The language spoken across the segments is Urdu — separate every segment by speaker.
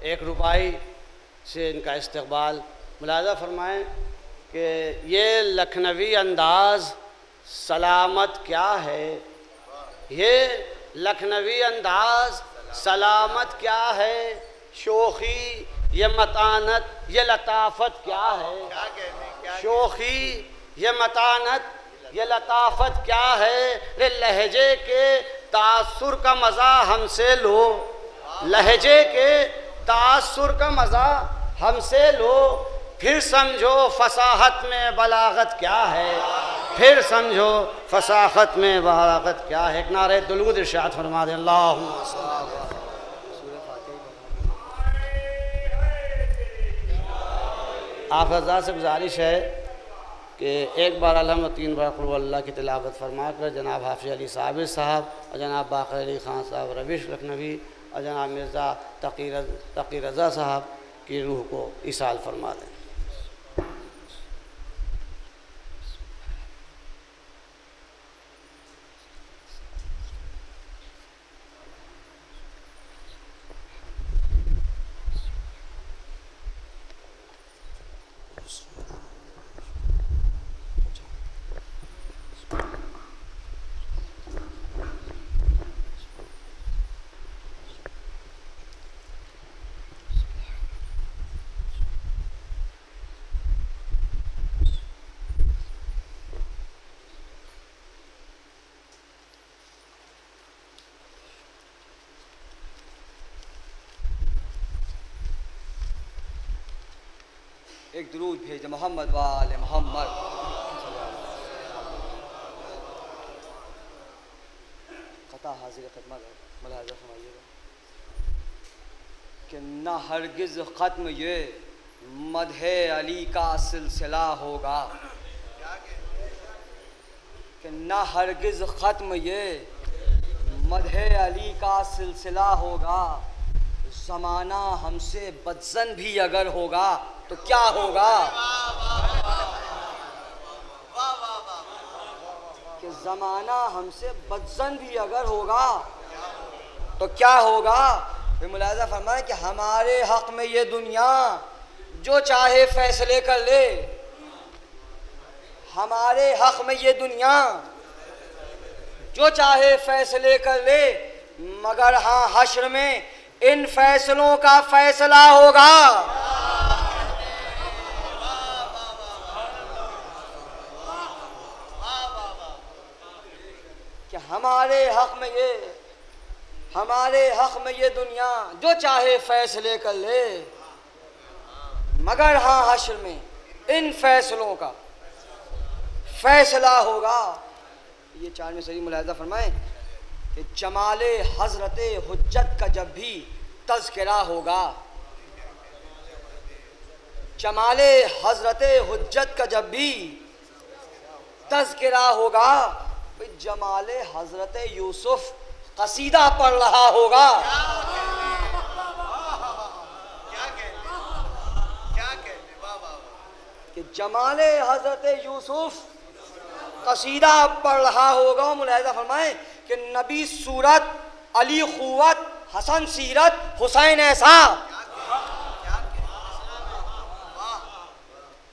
Speaker 1: ایک روپائی سے ان کا استقبال۔ ملاحظہ فرمائیں کہ یہ لکھنوی انداز سلامت کیا ہے؟ یہ لکھنوی انداز سلامت کیا ہے؟ شوخی یہ متانت، یہ لطافت کیا ہے؟ شوخی یہ متانت، یہ لطافت کیا ہے؟ لہجے کے تاثر کا مزہ ہم سے لو۔ لہجے کے تاثر کا مزہ ہم سے لو۔ پھر سمجھو فصاحت میں بلاغت کیا ہے۔ پھر سمجھو فصاحت میں بلاغت کیا ہے۔ ایک نعرہ دلود ارشاد فرما دے۔ اللہ آپ حضرات سے گزارش ہے کہ ایک بار الحمد تین بار قرب اللہ کی تلاوت فرما کر جناب حافظ علی صابر صاحب اور جناب باقر علی خان صاحب رویش لکھنوی اور جناب مرزا تقی رضا صاحب کی روح کو اصال فرما دیں
Speaker 2: ایک درود بھیج محمد وال محمد قطع حاضر خدمت ہے ملاحظہ فرمائیے گا کہ نہ ہرگز ختم یہ مدح علی کا سلسلہ ہوگا۔ کہ نہ ہرگز ختم یہ مدح علی کا سلسلہ ہوگا۔ زمانہ ہم سے بدزن بھی اگر ہوگا تو کیا ہوگا کہ زمانہ ہم سے بدزن بھی اگر ہوگا، تو کیا ہوگا؟ پھر ملاحظہ فرمائے کہ ہمارے حق میں یہ دنیا جو چاہے فیصلے کر لے۔ ہمارے حق میں یہ دنیا جو چاہے فیصلے کر لے، مگر ہاں حشر میں ان فیصلوں کا فیصلہ ہوگا۔ کہ ہمارے حق میں یہ، ہمارے حق میں یہ دنیا جو چاہے فیصلے کر لے۔ مگر ہاں حشر میں ان فیصلوں کا فیصلہ ہوگا۔ یہ چار میں صحیح ملاحظہ فرمائیں کہ جمال حضرت حجت کا جب بھی تذکرہ ہوگا، جمال حضرت حجت کا جب بھی تذکرہ ہوگا جمال حضرت یوسف قصیدہ پڑھ رہا ہوگا۔ کہ جمال حضرت یوسف قصیدہ پڑھ رہا ہوگا، ملاحظہ فرمائیں کہ نبی صورت، علی قوت، حسن سیرت، حسین ایسا۔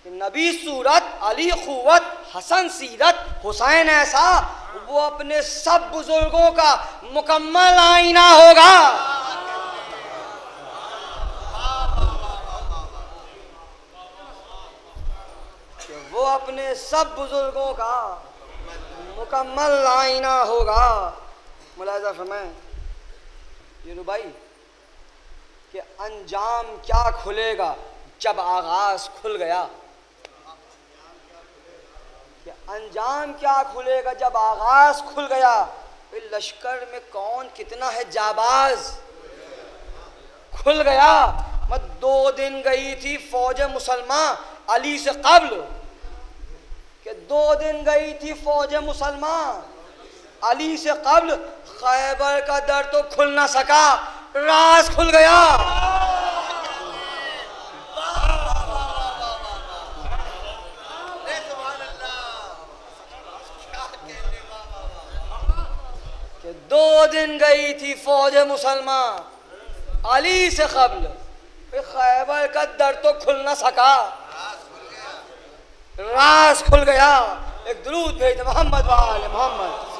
Speaker 2: نبی صورت، علی قوت حسن سیرت، حسین ایسا، وہ اپنے سب بزرگوں کا مکمل آئینہ ہوگا۔ کہ وہ اپنے سب بزرگوں کا مکمل آئینہ ہوگا۔ ملاحظہ فرمائیں۔ یہ ربائی کہ انجام کیا کھلے گا جب آغاز کھل گیا؟ کہ انجام کیا کھلے گا جب آغاز کھل گیا؟ لشکر میں کون کتنا ہے جاباز؟ کھل گیا؟ میں دو دن گئی تھی فوج مسلمان علی سے قبل کہ دو دن گئی تھی فوج مسلمان علی سے قبل، خیبر کا در تو کھل نہ سکا، راز کھل گیا کہ دو دن گئی تھی فوج مسلمان۔ علی سے قبل۔ خیبر کا در تو کھل نہ سکا۔ راز کھل گیا۔ ایک درود بھیج محمد وال محمد۔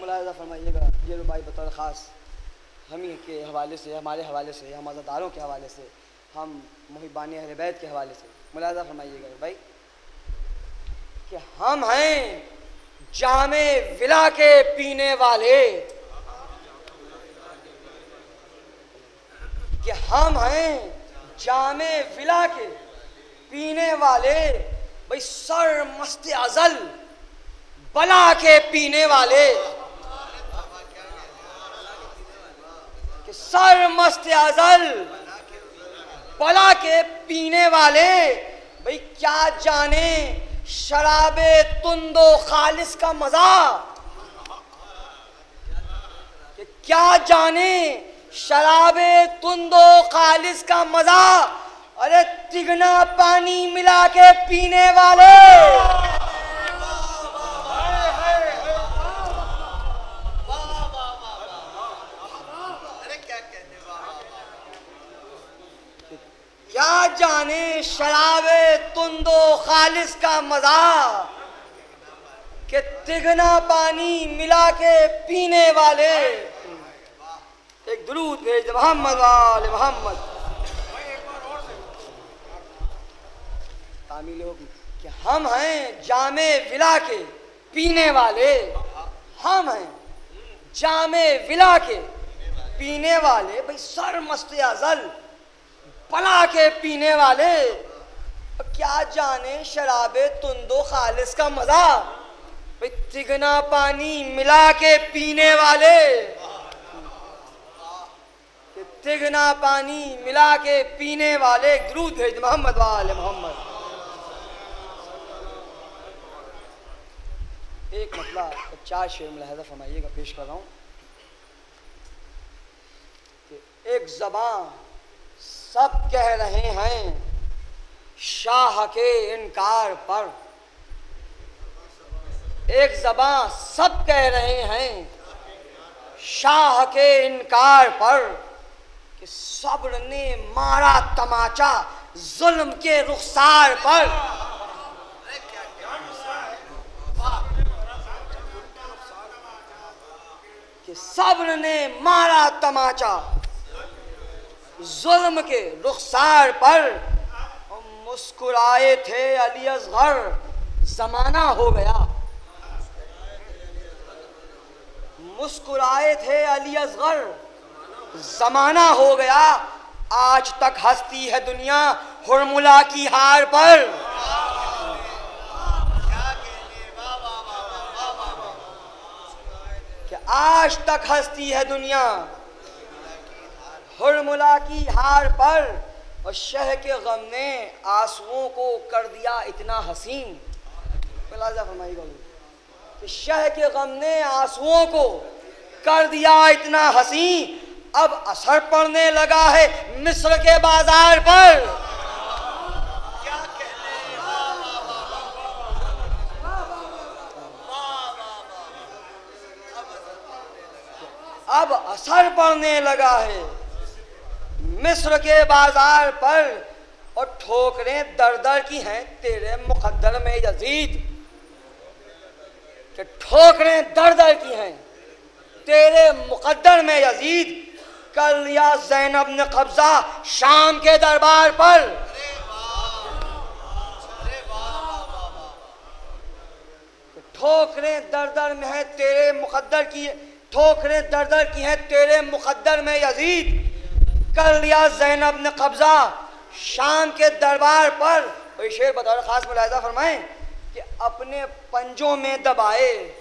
Speaker 2: ملاحظہ فرمائیے گا، یہ ربائی بطور خاص ہم ہی کے حوالے سے، ہمارے حوالے سے، ہم عزاداروں کے حوالے سے، ہم محبان اہل بیت کے حوالے سے۔ ملاحظہ فرمائیے گا بھائی کہ ہم ہیں جامع ولا کے پینے والے کہ ہم ہیں جامع ولا کے پینے والے، بھائی سر مست ازل، بلا کے پینے والے کہ سر مست ازل، بلا کے پینے والے، بھائی کیا جانے؟ شراب تند و خالص کا مزہ۔ کہ کیا جانے شراب تند و خالص کا مزہ۔ ارے تگنا پانی ملا کے پینے والے۔ کیا جانے شراب تند و خالص کا مزہ کہ تگنا پانی ملا کے پینے والے۔ ایک درود بھیج محمد وال محمد۔ تعمیل ہوگی کہ ہم ہیں جامع ولا کے پینے والے۔ ہم ہیں جامع ولا کے پینے والے۔ بھائی سر مست ازل۔ پلا کے پینے والے۔ کیا جانے شراب تند و خالص کا مزہ۔ تگنا پانی ملا کے پینے والے۔ تگنا پانی ملا کے پینے والے۔ درود بھیج محمد والے محمد۔ ایک مسئلہ چار شعر ملاحظہ فرمائیے گا، پیش کر رہا ہوں۔ کہ ایک زبان سب کہہ رہے ہیں، شاہ کے انکار پر۔ ایک زبان سب کہہ رہے ہیں، شاہ کے انکار پر، کہ صبر نے مارا تماچا ظلم کے رخسار پر۔ کہ صبر نے مارا تماچا۔ ظلم کے رخسار پر مسکرائے تھے علی اصغر، زمانہ ہو گیا۔ مسکرائے تھے علی اصغر، زمانہ ہو گیا۔ آج تک ہستی ہے دنیا ہرملا کی ہار پر۔ کہ آج تک ہستی ہے دنیا ہرملا کی ہار پر اور شہ کے غم نے آنسوؤں کو کر دیا اتنا حسین۔ ملاحظہ فرمائی گا۔ کہ شہ کے غم نے آنسوؤں کو کر دیا اتنا حسین۔ اب اثر پڑنے لگا ہے مصر کے بازار پر۔ اب اثر پڑنے لگا ہے۔ مصر کے بازار پر اور ٹھوکریں در در کی ہیں تیرے مقدر میں یزید کہ ٹھوکریں در در کی ہیں تیرے مقدر میں یزید کر لیا زینب نے قبضہ شام کے دربار پر ٹھوکریں در در میں ہیں تیرے مقدر کی ٹھوکریں در در کی ہیں تیرے مقدر میں یزید کر لیا زینب نے قبضہ شام کے دربار پر، کوئی شعر بطور خاص ملاحظہ فرمائیں، کہ اپنے پنجوں میں دبائے،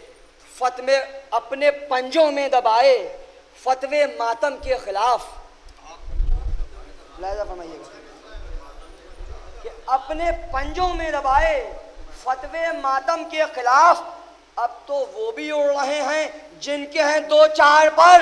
Speaker 2: فتوے اپنے پنجوں میں دبائے، فتوے ماتم کے خلاف۔ ملاحظہ فرمائیے۔ گا کہ اپنے پنجوں میں دبائے، فتوے ماتم کے خلاف۔ اب تو وہ بھی اڑ رہے ہیں، جن کے ہیں دو چار پر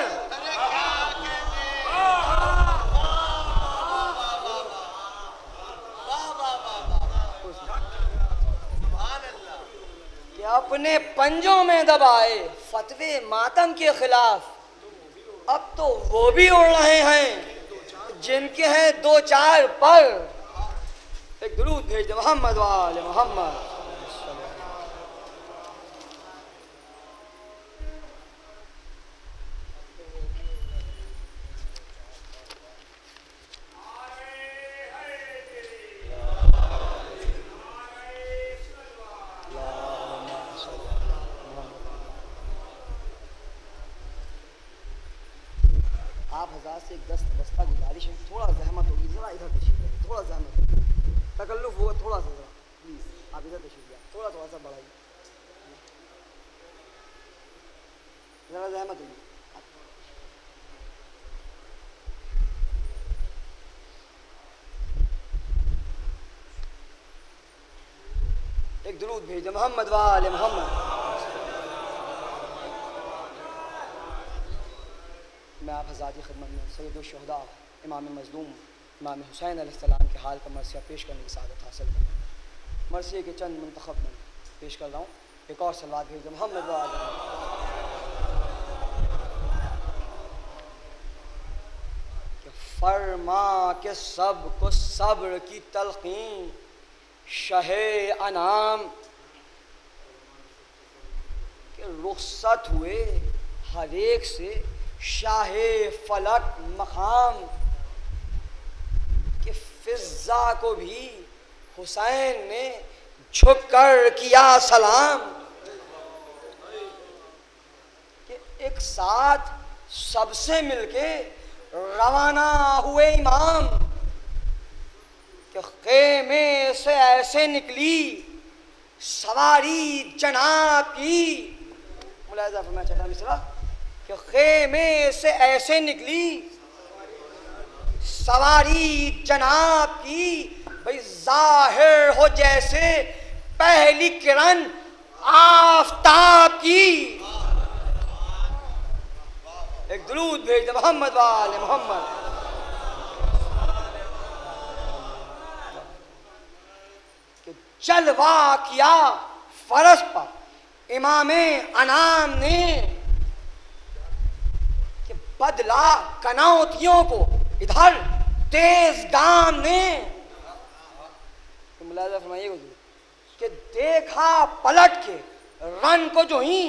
Speaker 2: کہ اپنے پنجوں میں دبائے فتوے ماتم کے خلاف۔ اب تو وہ بھی اڑ رہے ہیں، جن کے ہیں دو چار پر۔ ایک درود بھیج دے محمد وال، محمد آپ حضرات سے ایک دست بستہ گزارش ہے تھوڑا زحمت ہوگی ذرا ادھر تشریف لیں تھوڑا زحمت ہوگی تکلف ہوگا تھوڑا سا ذرا پلیز آپ ادھر تشریف لیں تھوڑا تھوڑا سا بڑھائیے ذرا زحمت ہوگی ایک درود بھیج دے محمد وال محمد۔ میں آپ حضرات کی خدمت میں سید الشہداء، امام مظلوم، امام حسین علیہ السلام کے حال کا مرثیہ پیش کرنے کی سعادت حاصل کروں مرثیے کے چند منتخب میں پیش کر رہا ہوں۔ ایک اور سلوات بھیج دے محمد۔ وال کہ فرما کے سب کو صبر کی تلقین، شہ انام کہ رخصت ہوئے ہر ایک سے شاہ فلک مقام۔ کہ فضا کو بھی حسین نے جھک کر کیا سلام۔ کہ ایک ساتھ سب سے مل کے روانہ ہوئے امام کہ خیمے سے ایسے نکلی، سواری جناب کی۔ ملاحظہ فرمایا چھٹا مصرا کہ خیمے سے ایسے نکلی، سواری جناب کی۔ بھئی ظاہر ہو جیسے پہلی کرن آفتاب کی۔ ایک درود بھیج دے، محمد والے، محمد۔ کہ جلوہ کیا فرش پر امام انام نے کہ بدلا کنوتیوں کو ادھر تیز گام نے کہ فرمائیے گا کہ دیکھا پلٹ کے رن کو جو ہی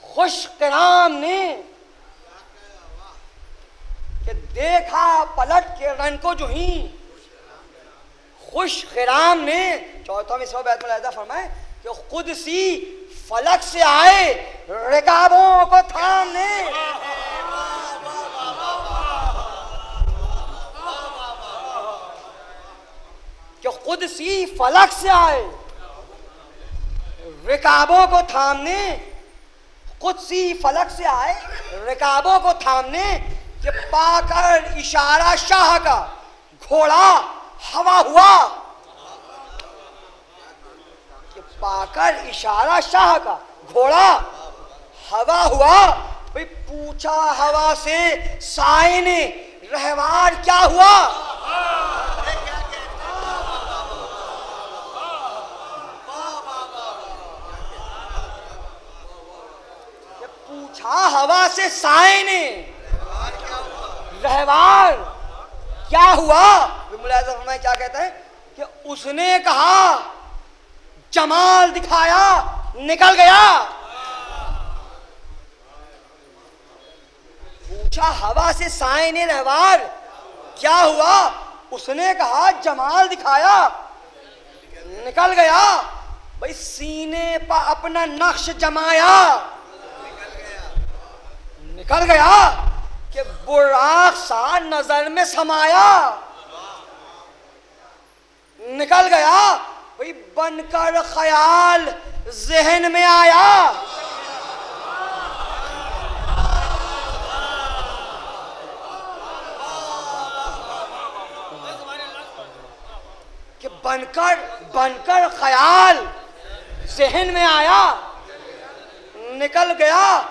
Speaker 2: خوش کرام نے کہ دیکھا پلٹ کے رن کو جو ہی خوش خرام نے چوتھا میں سو بیت ملاحظہ فرمائے کہ خود سی فلک سے آئے رکابوں کو تھامنے کہ خود سی فلک سے آئے رکابوں کو تھامنے خود سی فلک سے آئے رکابوں کو تھامنے کہ پا کر اشارہ شاہ کا گھوڑا ہوا ہوا۔ کہ پا کر اشارہ شاہ کا گھوڑا ہوا ہوا۔ بھئی پوچھا ہوا سے سائے نے رہوار کیا ہوا؟ پوچھا ہوا سے سائے نے رہوار کیا ہوا؟ ملاحظہ فرمائے کیا کہتا ہے کہ اس نے کہا جمال دکھایا نکل گیا۔ پوچھا ہوا سے سائے نے رہوار کیا ہوا؟ اس نے کہا جمال دکھایا نکل گیا۔ بھئی سینے پا اپنا نقش جمایا۔ نکل گیا۔ کہ براق سا نظر میں سمایا۔ نکل گیا۔ وہی بن کر خیال ذہن میں آیا۔ کہ بن کر بن کر خیال ذہن میں آیا۔ نکل گیا۔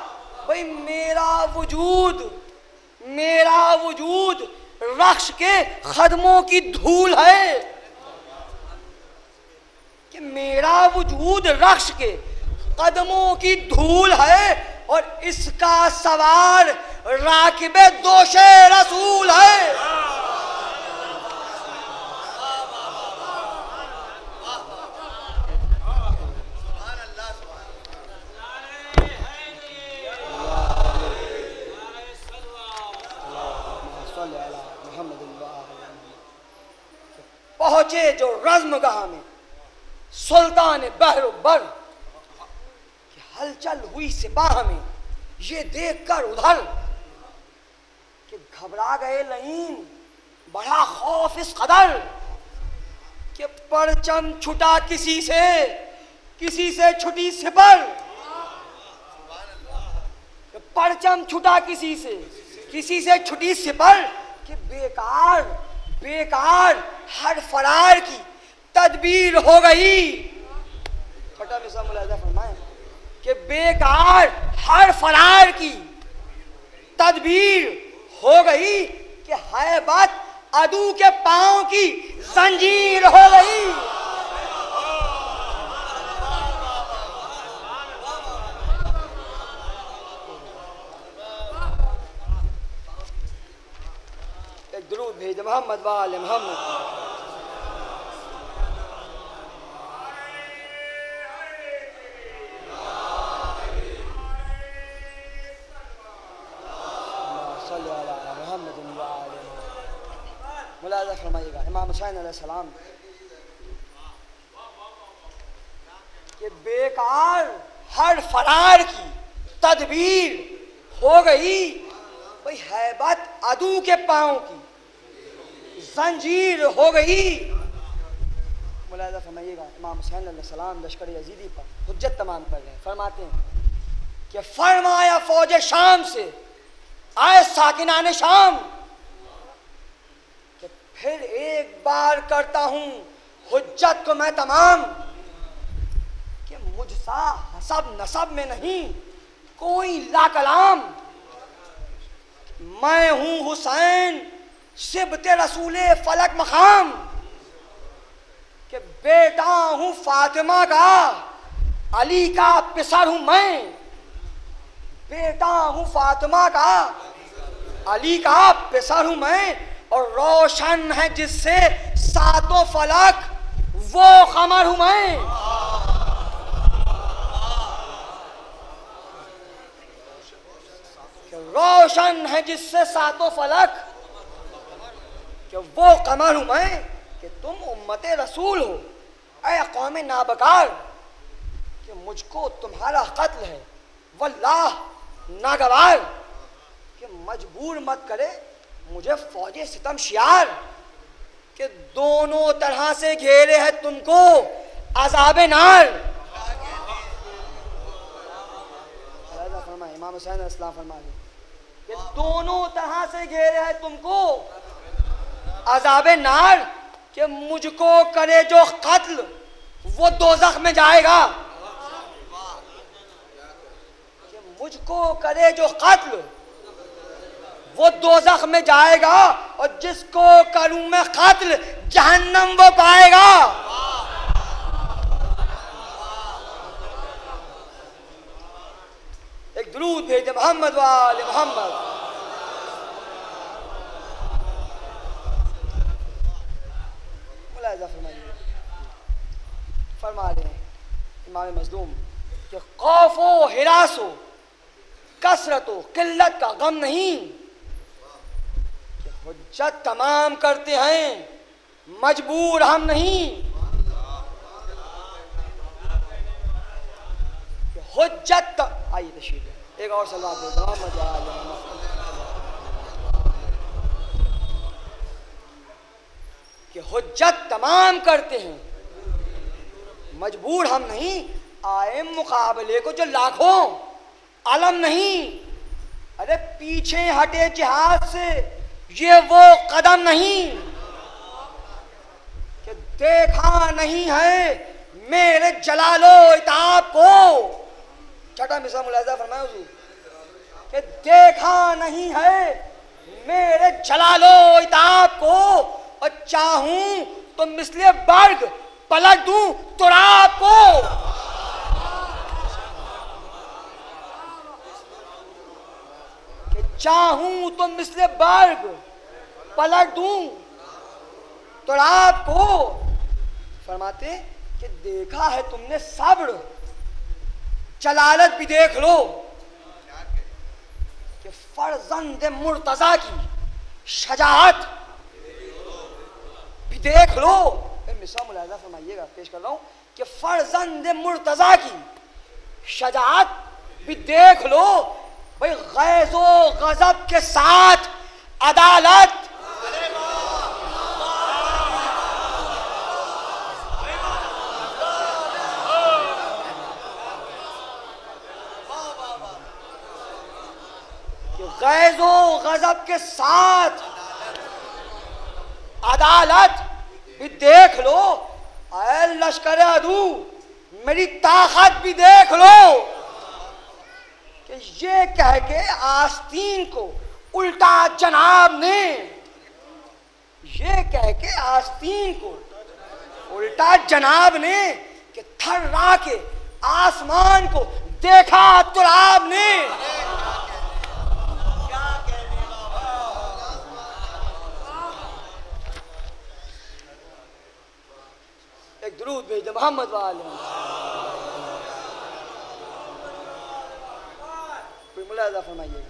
Speaker 2: بھئی میرا وجود میرا وجود رقص کے خدموں کی دھول ہے کہ میرا وجود رقص کے قدموں کی دھول ہے اور اس کا سوار راکب دوش رسول ہے پہنچے جو رزم گاہ میں سلطان بحر و بر کہ ہلچل ہوئی سپاہ میں، یہ دیکھ کر ادھر کہ گھبرا گئے لئین، بڑا خوف اس قدر کہ پرچم چھٹا کسی سے کسی سے چھٹی سپر۔ پرچم چھٹا کسی سے کسی سے چھٹی سپر کہ بیکار بیکار ہر فرار کی۔ تدبیر ہو گئی۔ چھٹا مثال ملاحظہ فرمائیں کہ بیکار ہر فرار کی تدبیر ہو گئی کہ ہے بات ادو کے پاؤں کی زنجیر ہو گئی۔ ایک درود بھیج محمد وال محمد۔ ملاحظہ فرمائیے گا، امام حسین علیہ السلام کہ بیکار ہر فرار کی تدبیر ہو گئی بھئی حیبت عدو کے پاؤں کی، زنجیر ہو گئی۔ ملاحظہ فرمائیے گا، امام حسین علیہ السلام لشکر یزیدی پر حجت تمام کر رہے ہیں، فرماتے ہیں کہ فرمایا فوج شام سے، آئے ساکنان شام پھر ایک بار کرتا ہوں، حجت کو میں تمام کہ مجھ سا حسب نصب میں نہیں، کوئی لا کلام میں ہوں حسین سبت رسول فلک مقام۔ کہ بیٹا ہوں فاطمہ کا، علی کا پسر ہوں میں۔ بیٹا ہوں فاطمہ کا، علی کا پسر ہوں میں۔ اور روشن ہے جس سے ساتوں فلک وہ خمر ہوں میں روشن ہے جس سے ساتوں فلک کہ وہ قمر ہوں میں کہ تم امت رسول ہو۔ اے قوم نابکار، کہ مجھ کو تمہارا قتل ہے۔ واللہ ناگوار، کہ مجبور مت کرے۔ مجھے فوج ستم شیار کہ دونوں طرح سے گھیرے ہیں تم کو عذاب نار۔ امام حسین علیہ السلام کہ دونوں طرح سے گھیرے ہیں تم کو عذاب نار کہ مجھ کو کرے جو قتل، وہ دوزخ میں جائے گا۔ کہ مجھ کو کرے جو قتل وہ دوزخ میں جائے گا اور جس کو کروں میں قتل جہنم وہ پائے گا۔ ایک درود بھیج دے محمد وال محمد۔ ملاحظہ فرمائیے۔ فرما رہے ہیں امام مظلوم کہ خوف و ہراس و کثرت و قلت کا غم نہیں۔ حجت تمام کرتے ہیں، مجبور ہم نہیں۔ حجت آئیے تشریف ایک اور سلام دے محمد کہ حجت تمام کرتے ہیں، مجبور ہم نہیں۔ آئے مقابلے کو جو لاکھوں علم نہیں۔ ارے پیچھے ہٹے جہاد سے۔ یہ وہ قدم نہیں کہ دیکھا نہیں ہے میرے جلال و اتاب کو۔ چھٹا مثال ملاحظہ فرمائے حضور۔ کہ دیکھا نہیں ہے میرے جلال و اتاب کو اور چاہوں تو مثل برگ پلٹ دوں تراب کو۔ چاہوں تو مثل برگ، پلٹ دوں۔ تو آپ کو فرماتے کہ دیکھا ہے تم نے صبر۔ جلالت بھی دیکھ لو۔ کہ فرزند مرتضی کی شجاعت بھی دیکھ لو۔ مثال ملاحظہ فرمائیے گا، پیش کر رہا ہوں کہ فرزند مرتضی کی شجاعت بھی دیکھ لو۔ بھائی غیظ و غضب کے ساتھ عدالت غیظ و غضب کے ساتھ عدالت بھی دیکھ لو، اے لشکر ادو میری طاقت بھی دیکھ لو۔ کہ یہ کہہ کے آستین کو الٹا جناب نے یہ کہہ کے آستین کو الٹا جناب نے کہ تھر را کے آسمان کو دیکھا تراب نے۔ ایک درود بھیج دے محمد والے کوئی ملاحظہ فرمائیے گا۔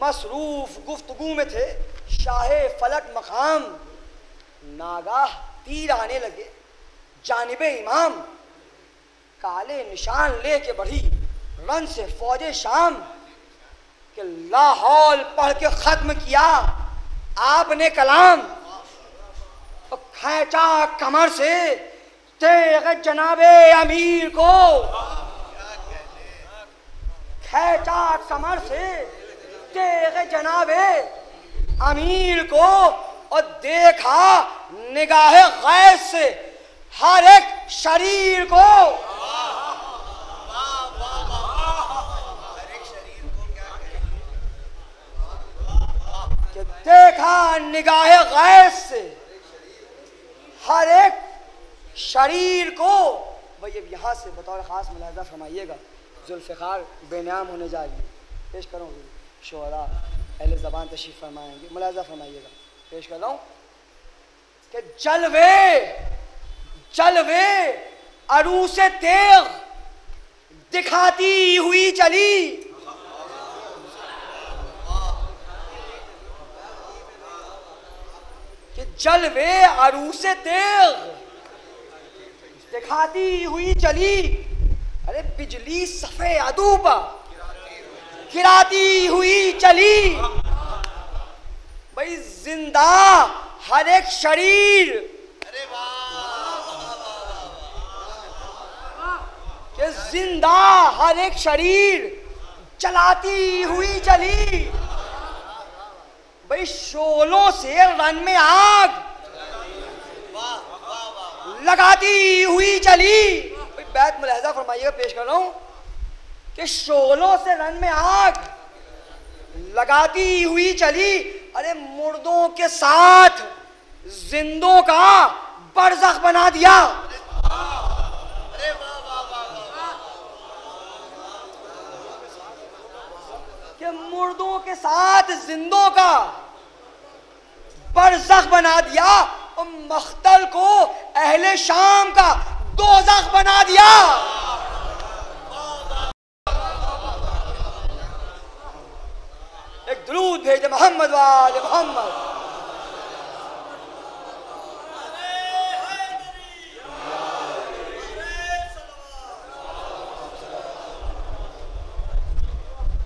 Speaker 2: مصروف گفتگو میں تھے، شاہ فلک مقام ناگاہ تیر آنے لگے، جانب امام کالے نشان لے کے بڑھی، رن سے فوج شام کہ لاہور پڑھ کے ختم کیا، آپ نے کلام۔ کھینچا کمر سے، تیغ جناب امیر کو۔ کھینچا کمر سے تیغ جناب امیر کو اور دیکھا نگاہ غیظ سے ہر ایک شریر کو۔ دیکھا نگاہ غیظ سے ہر ایک شریر کو۔ بھئی اب یہاں سے بطور خاص ملاحظہ فرمائیے گا۔ ذوالفقار بے نام ہونے جا رہی ہے پیش کروں گی۔ شعراء، اہل زبان تشریف فرمائیں گے۔ ملاحظہ فرمائیے گا۔ پیش کر رہا ہوں۔ کہ جلوے جلوے عروس تیغ دکھاتی ہوئی چلی۔ کہ جلوے عروس تیغ دکھاتی ہوئی چلی۔ ارے بجلی صفے ادو پر گراتی ہوئی چلی۔ بھائی زندہ ہر ایک شریر۔ کہ زندہ ہر ایک شریر چلاتی ہوئی چلی۔ بھائی شولوں سے رن میں آگ۔ لگاتی ہوئی چلی۔ بیت ملاحظہ فرمائیے گا پیش کر رہا ہوں کہ شولوں سے رن میں آگ لگاتی ہوئی چلی۔ ارے مردوں کے ساتھ زندوں کا برزخ بنا دیا۔ کہ مردوں کے ساتھ زندوں کا برزخ بنا دیا۔ اور مختل کو اہل شام کا دوزخ بنا دیا۔ ایک درود بھیجے محمد والے محمد۔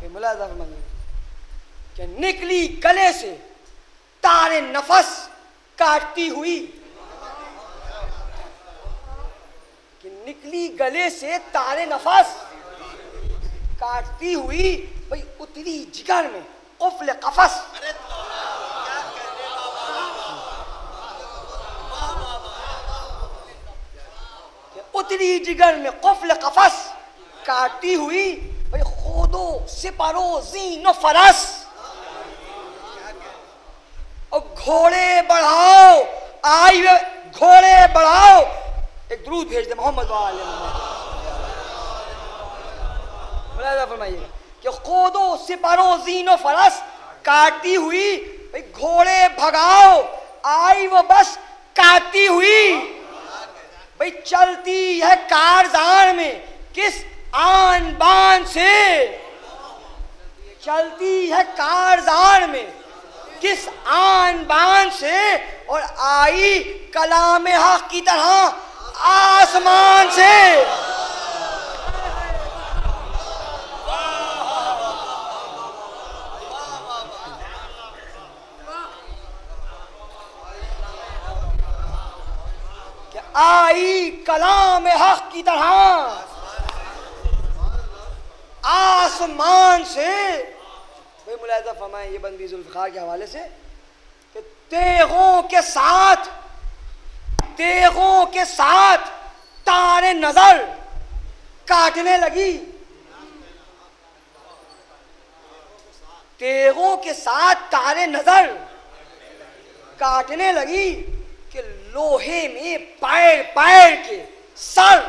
Speaker 2: یہ ملاحظہ کہ نکلی گلے سے تارے نفس کاٹتی ہوئی کہ نکلی گلے سے تارے نفس کاٹتی ہوئی، بھئی، اتری جگر میں قفل قفس۔ کہ اتری جگر میں قفل قفس کاٹتی ہوئی، بھئی، خودو، سپرو، زین و فرس۔ اور گھوڑے بڑھاؤ آئی گھوڑے بڑھاؤ۔ ایک درود بھیج دے محمد والے ملاحظہ فرمائیے گا کہ خودو سپرو زین و فرس کاٹتی ہوئی بھئی گھوڑے بھگاؤ آئی وہ بس کاٹتی ہوئی بھئی چلتی ہے کارزان میں کس آن بان سے چلتی ہے کارزان میں کس آن بان سے اور آئی کلام حق کی طرح آسمان سے۔ آئی کلام حق کی طرح آسمان سے۔ بھئی ملاحظہ فرمائیں، یہ بندی ذوالفقار کے حوالے سے کہ تیغوں کے ساتھ تیغوں کے ساتھ تار نظر کاٹنے لگی۔ تیغوں کے ساتھ تارے نظر کاٹنے لگی کہ لوہے میں پیر پیر کے سر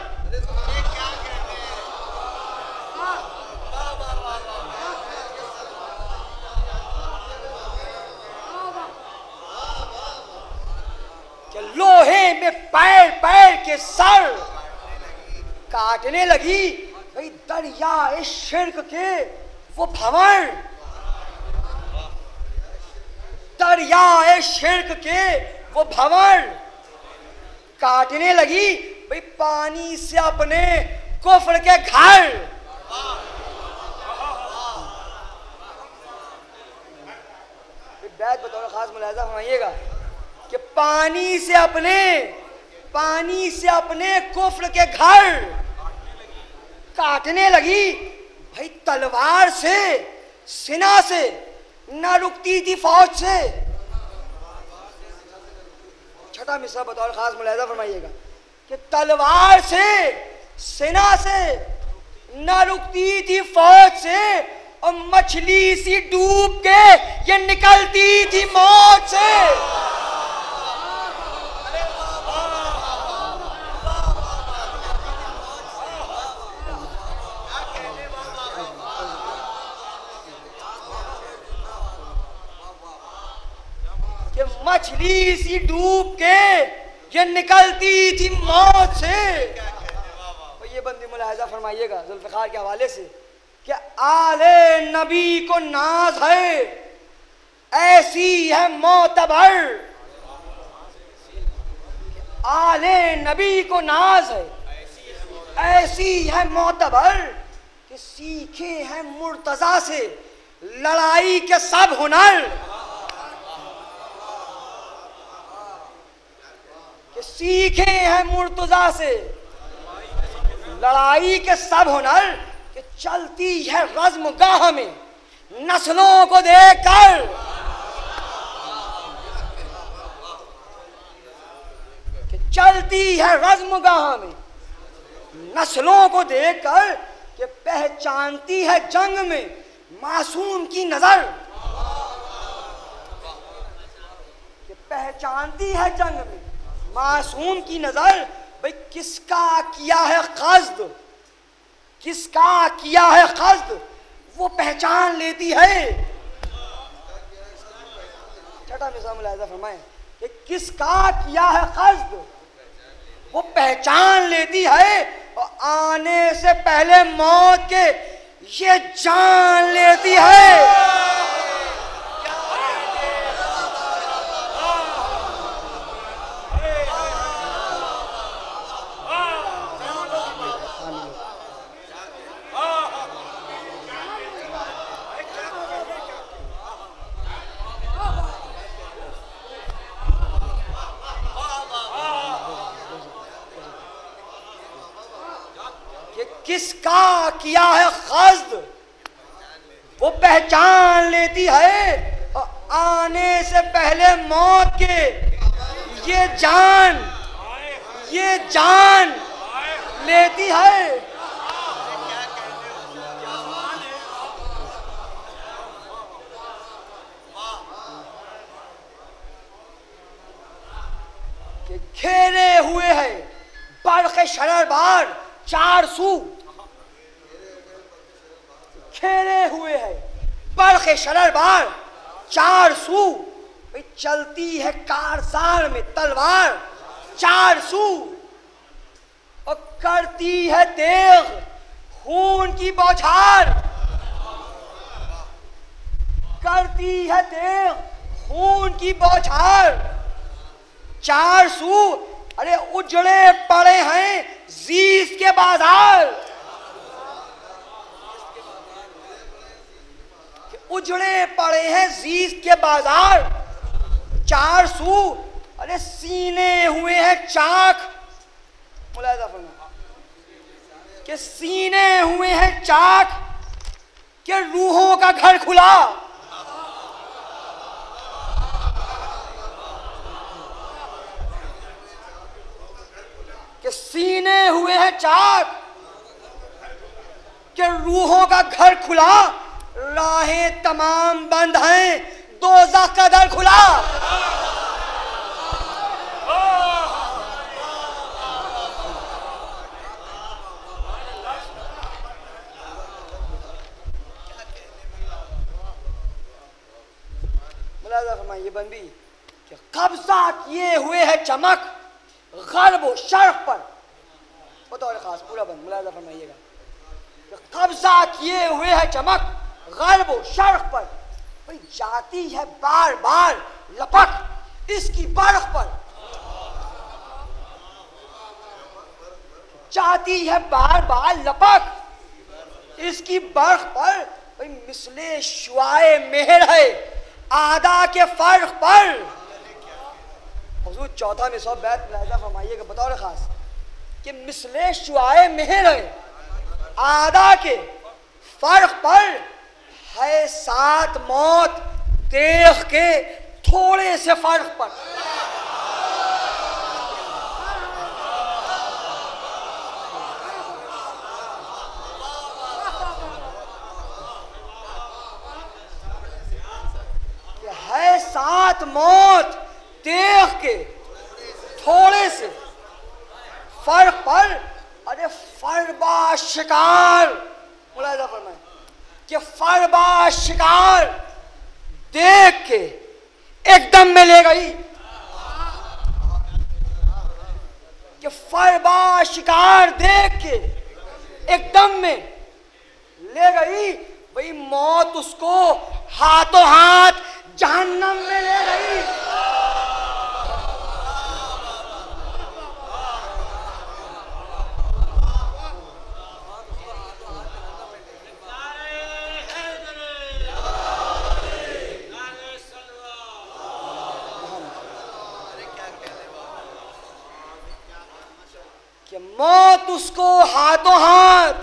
Speaker 2: لوہے میں پیر پیر کے سر کاٹنے لگی۔ بھئی دریا شرک کے وہ بھور دریا شرک کے وہ بھور کاٹنے لگی۔ بھئی پانی سے اپنے کفر کے گھر۔ بیت بطور خاص ملاحظہ فرمائیے گا۔ کہ پانی سے اپنے پانی سے اپنے کفر کے گھر کاٹنے لگی۔ بھائی، تلوار سے، سنا سے، نہ رکتی تھی فوج سے۔ چھٹا مصرع بطور خاص ملاحظہ فرمائیے گا کہ تلوار سے، سنا سے، نہ رکتی تھی فوج سے اور مچھلی سی ڈوب کے یہ نکلتی تھی موت سے کہ مچھلی سی ڈوب کے یہ نکلتی تھی موت سے۔ یہ بندی ملاحظہ فرمائیے گا ذوالفقار کے حوالے سے کہ آل نبی کو ناز ہے ایسی ہے معتبر۔ آل نبی کو ناز ہے ایسی ہے معتبر کہ سیکھے ہیں مرتضی سے لڑائی کے سب ہنر۔ کہ سیکھے ہیں مرتضی سے۔ لڑائی کے سب ہنر کہ چلتی ہے رزم گاہ میں۔ نسلوں کو دیکھ کر۔ کہ چلتی ہے رزم گاہ میں۔ نسلوں کو دیکھ کر کہ پہچانتی ہے جنگ میں۔ معصوم کی نظر۔ کہ پہچانتی ہے جنگ میں۔ معصوم کی نظر بھئی کس کا کیا ہے قصد؟ کس کا کیا ہے قصد؟ وہ پہچان لیتی ہے۔ چھٹا مثال ملاحظہ فرمائیں کہ کس کا کیا ہے قصد؟ وہ پہچان لیتی ہے اور آنے سے پہلے موت کے یہ جان لیتی ہے۔ کا کیا ہے قصد؟ وہ پہچان لیتی ہے آنے سے پہلے موت کے۔ یہ جان یہ جان لیتی ہے۔ گھیرے ہوئے ہے برق شرر بار، چار سو۔ کھیلے ہوئے ہے برق شرر بار چار سو۔ چلتی ہے کارسار میں تلوار۔ چار سو۔ اور کرتی ہے تیغ خون کی بوچھار کرتی ہے تیغ خون کی بوچھار چار سو۔ ارے اجڑے پڑے ہیں زیس کے بازار۔ اجڑے پڑے ہیں زیس کے بازار۔ چار سو، ارے سینے ہوئے ہیں چاک۔ ملاحظہ فرما کہ سینے ہوئے ہیں چاک کہ روحوں کا گھر کھلا۔ کہ سینے ہوئے ہیں چاک کہ روحوں کا گھر کھلا۔ راہیں تمام بند ہیں۔ دوزخ کا در کھلا۔ ملاحظہ فرمائیے بندی کہ قبضہ کیے ہوئے ہے چمک، غرب و شرق پر۔ بطور خاص، پورا بند۔ ملاحظہ فرمائیے گا کہ قبضہ کیے ہوئے ہے چمک۔ غرب و شرق پر۔ بھئی جاتی ہے بار بار لپک اس کی برخ پر۔ جاتی ہے بار بار لپک اس کی برخ پر۔ بھئی مثل شعائے مہر ہے، آدھا کے فرق پر۔ حضور، چوتھا میں سو بیت ملاحظہ فرمائیے کہ بطور خاص کہ مثل شعائے مہر ہے، آدھا کے فرق پر۔ ہے سات موت، دیکھ کے تھوڑے سے فرق پر۔ ہے سات موت، دیکھ کے تھوڑے سے فرق پر۔ ارے فربا شکار۔ ملاحظہ فرمائیں کہ فربا شکار دیکھ کے ایک دم میں لے گئی۔ کہ فربا شکار دیکھ کے ایک دم میں لے گئی۔ بھئی موت اس کو ہاتھوں ہاتھ جہنم میں لے گئی۔ موت اس کو ہاتھوں ہاتھ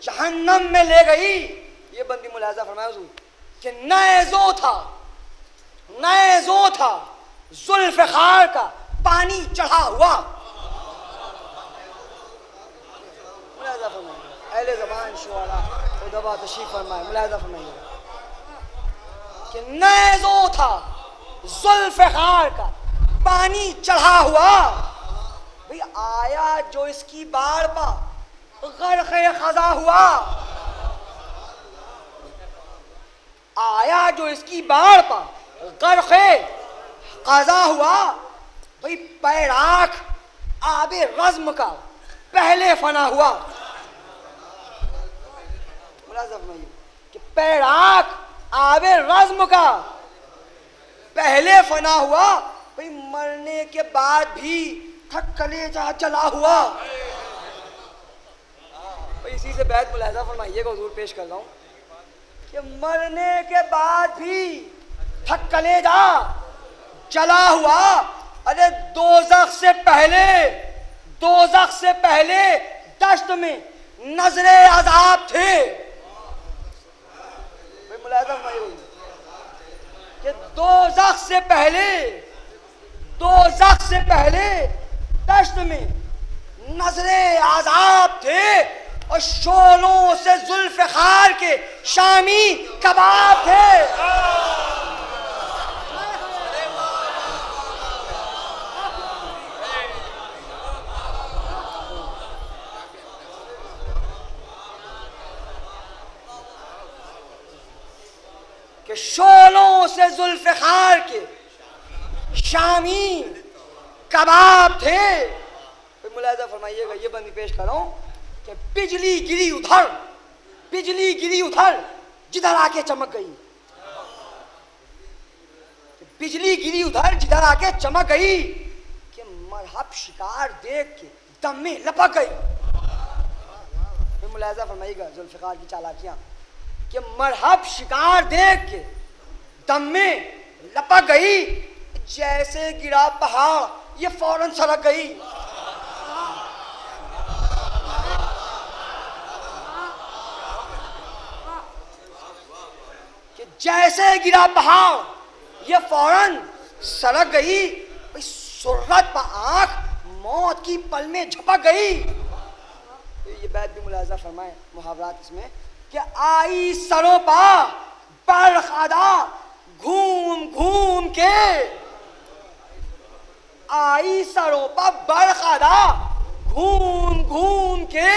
Speaker 2: جہنم میں لے گئی۔ یہ بندی ملاحظہ فرمایا حضور کہ نئے زو تھا، نئے زو تھا ذوالفقار کا پانی چڑھا ہوا۔ ملاحظہ فرمائیے، اہل زبان شعرا، ادبا تشریف فرمائے ملاحظہ فرمائیے۔ کہ نئے زو تھا ذوالفقار کا پانی چڑھا ہوا۔ آیا جو اس کی بار پا غرق خزا ہوا؟ آیا جو اس کی بار پا غرق قضا ہوا؟ بھئی پیراک آب رزم کا پہلے فنا ہوا۔ کہ پیراک آب رزم کا پہلے فنا ہوا، بھئی مرنے کے بعد بھی تھک کلیجہ چلا ہوا۔ اسی سے بیعت ملاحظہ فرمائیے گا، حضور پیش کر رہا ہوں۔ کہ مرنے کے بعد بھی تھک کلیجہ چلا ہوا۔ ارے، دوزخ سے پہلے، دوزخ سے پہلے دشت میں نظر عذاب تھے۔ ملاحظہ فرمائیے۔ گا کہ دوزخ سے پہلے، دوزخ سے پہلے دشت میں نظر عذاب تھے اور شولوں سے ذوالفقار کے شامی کباب تھے۔ کہ شولوں سے ذوالفقار کے شامی کباب تھے۔ پھر ملاحظہ فرمائیے گا، یہ بندی پیش کر رہا ہوں کہ بجلی گری ادھر بجلی گری ادھر، جدھر آ کے چمک گئی۔ بجلی گری ادھر، جدھر آ کے چمک گئی کہ مرحب شکار دیکھ کے دم میں لپک گئی۔ پھر ملاحظہ فرمائیے گا، ذوالفقار کی چالاکیاں۔ کہ مرحب شکار دیکھ کے دم میں لپک گئی، جیسے گرا پہاڑ۔ یہ فوراً سڑک گئی۔ کہ جیسے گرا پہاڑ یہ فوراً سڑک گئی۔ سرت پہ آنکھ موت کی پل میں جھپک گئی۔ یہ بیت بھی ملاحظہ فرمائیں محاورات اس میں کہ آئی سروں پا برخ ادا گھوم گھوم کے آئی سروں پا برخ گھوم گھوم کے،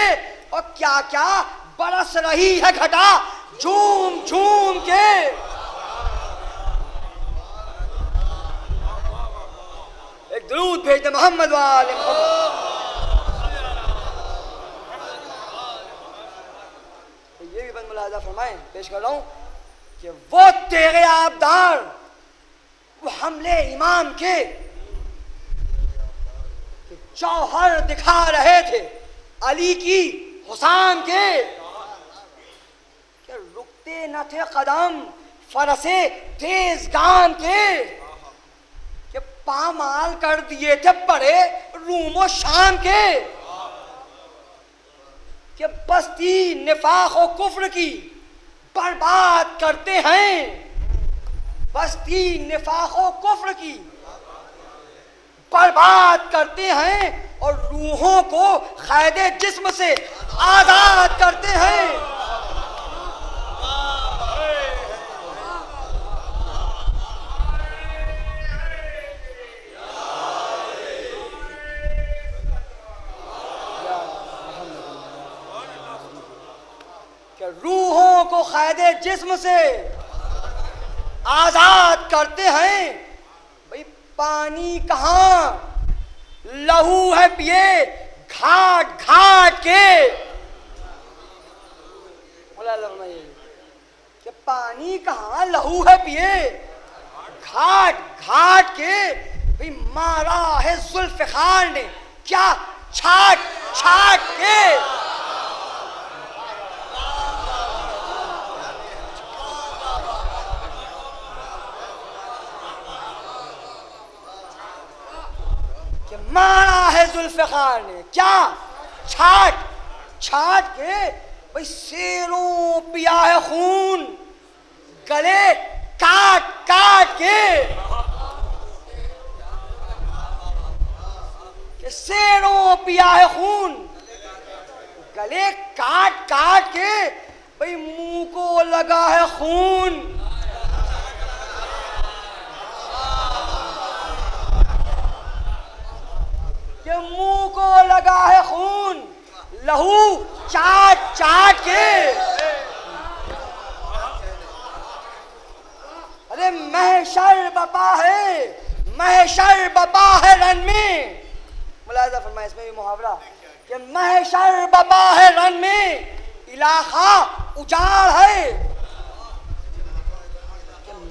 Speaker 2: اور کیا کیا؟ برس رہی ہے گھٹا، جھوم جھوم کے۔ ایک درود بھیج دے محمد والے یہ بھی بند ملاحظہ فرمائیں، پیش کر رہا ہوں کہ وہ تیرے آبدار، وہ حملے امام کے کہ جوہر دکھا رہے تھے۔ علی کی حسام کے کہ رکتے نہ تھے قدم فرسے تیز گام کے کہ پامال کر دیے تھے بڑے روم و شام کے کہ بستی نفاق و کفر کی برباد کرتے ہیں۔ بستی نفاق و کفر کی برباد کرتے ہیں اور روحوں کو قید جسم سے آزاد کرتے ہیں۔ روحوں کو قید جسم سے آزاد کرتے ہیں۔ پانی کہاں؟ لہو ہے پیے گھاٹ گھاٹ کے۔ کہ پانی کہاں؟ لہو ہے پیے گھاٹ گھاٹ کے۔ بھئی مارا ہے ذوالفقار نے، کیا چھاٹ چھاٹ کے۔ مارا ہے ذوالفقار نے۔ کیا؟ چھاٹ۔ چھاٹ کے بھئی سیروں پیا ہے خون۔ گلے کاٹ کاٹ کے۔ کہ سیروں پیا ہے خون۔ گلے کاٹ کاٹ کے بھئی منہ کو لگا ہے خون۔ کہ منہ کو لگا ہے خون، لہو چاٹ چاٹ کے۔ ارے محشر بپا ہے، محشر بپا ہے رن میں ملاحظہ فرمائے اس میں بھی محاورہ۔ کہ محشر بپا ہے رن میں علاقہ اجاڑ ہے۔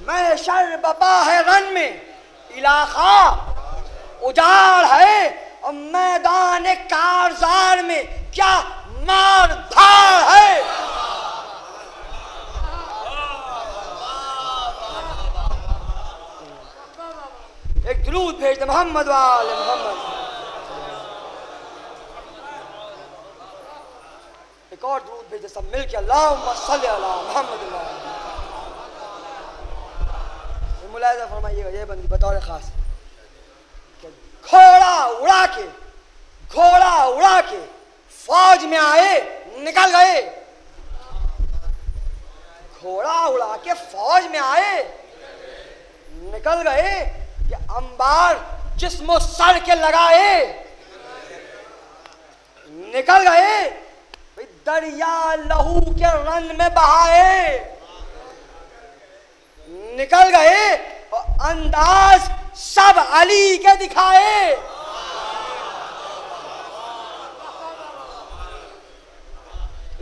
Speaker 2: محشر بپا ہے رن میں علاقہ اجاڑ ہے۔ میدان کارزار میں کیا مار دھاڑ ہے؟ ایک درود بھیج دے محمد وال، محمد۔ ایک اور درود بھیج دے سب مل کے، اللہم صلی اللہ محمد اللہ ملاحظہ فرمائیے گا، یہ بندی بطور خاص۔ کہ گھوڑا اڑا کے گھوڑا اڑا کے فوج میں آئے، نکل گئے۔ گھوڑا اڑا کے فوج میں آئے، نکل گئے۔ کہ انبار جسم و سر کے لگائے۔ نکل گئے۔ دریا لہو کے رن میں بہائے۔ نکل گئے۔ انداز سب علی کے دکھائے۔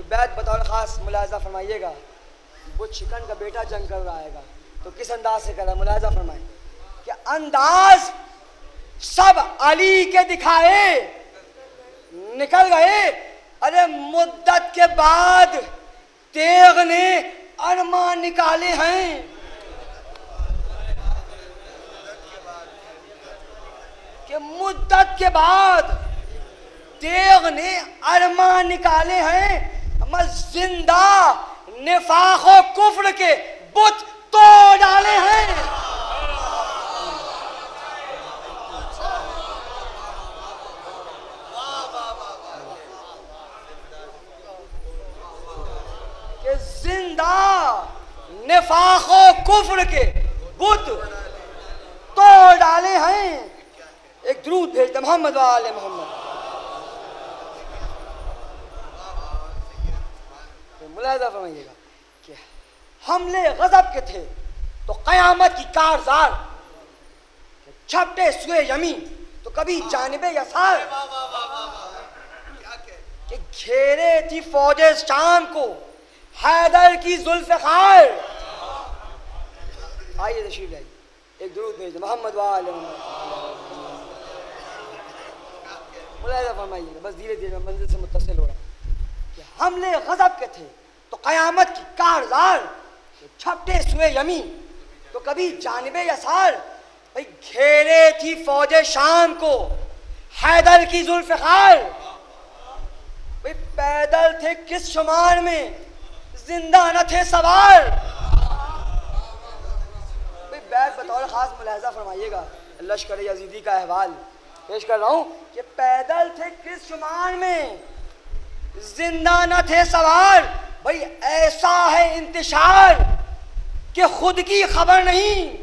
Speaker 2: بیت بطور خاص ملاحظہ فرمائیے گا۔ وہ چکن کا بیٹا جنگ کر رہا ہے گا۔ تو کس انداز سے کر رہا ہے؟ ملاحظہ فرمائیں۔ کہ انداز سب علی کے دکھائے۔ نکل گئے۔ ارے مدت کے بعد تیغ نے ارمان نکالے ہیں۔ کہ مدت کے بعد تیغ نے ارمان نکالے ہیں۔ ہم زندہ نفاق و کفر کے بت توڑ ڈالے ہیں۔ کہ زندہ نفاق و کفر کے بت توڑ ڈالے ہیں۔ ایک درود بھیجتے محمد وآل محمد ملاحظہ فرمائیے گا کہ حملے غضب کے تھے تو قیامت کی کارزار چھپٹے سوئے یمین تو کبھی جانب یسار کہ گھیرے تھی فوج شام کو حیدر کی ذوالفقار آئیے تشریف لائیے ایک درود بھیج دیں محمد وآل محمد ملاحظہ فرمائیے گا۔ بس دھیرے دھیرے منزل سے متصل ہو رہا کہ حملے غضب کے تھے، تو قیامت کی کارزار چھپٹے سوئے یمین، تو کبھی جانب یسار۔ بھئی گھیرے تھی فوج شام کو، حیدر کی ذوالفقار۔ بھئی پیدل تھے کس شمار میں؟ زندہ نہ تھے سوار۔ بھئی بیت بطور خاص ملاحظہ فرمائیے گا۔ لشکر یزیدی کا احوال۔ پیش کر رہا ہوں کہ پیدل تھے کس شمار میں؟ زندہ نہ تھے سوار بھئی ایسا ہے انتشار کہ خود کی خبر نہیں۔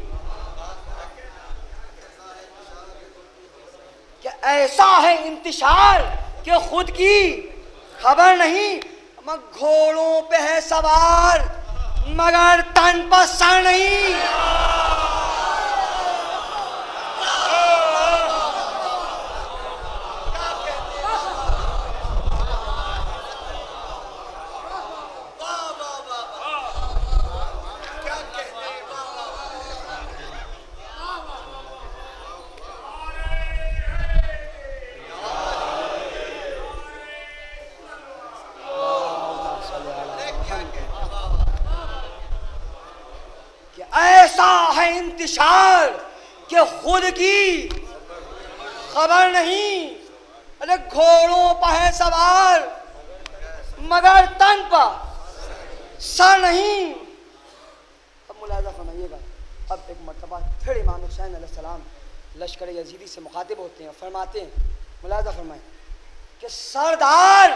Speaker 2: کہ ایسا ہے انتشار کہ خود کی خبر نہیں۔ مگر گھوڑوں پہ ہے سوار، مگر تن پر سر نہیں کہ ایسا ہے انتشار کہ خود کی خبر نہیں۔ ارے گھوڑوں پہ ہے سوار۔ مگر تن پر۔ سر نہیں۔ اب ملاحظہ فرمائیے گا۔ اب ایک مرتبہ پھر امام حسین علیہ السلام لشکر یزیدی سے مخاطب ہوتے ہیں، فرماتے ہیں۔ ملاحظہ فرمائیں۔ کہ سردار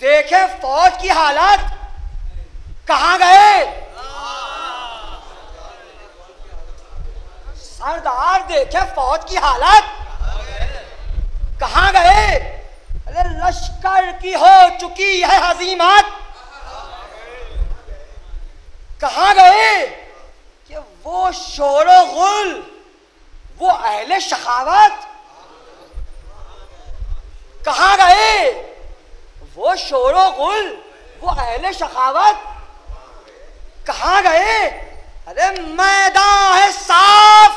Speaker 2: دیکھے فوج کی حالت کہاں گئے؟ سردار دیکھے فوج کی حالت کہاں گئے ارے لشکر کی ہو چکی ہے حزیمت کہاں گئے؟ کہ وہ شور و غل، وہ اہل شخاوت۔ کہاں گئے؟ وہ شور و غل، وہ اہل شخاوت۔ کہاں گئے؟ ارے میدان ہے صاف،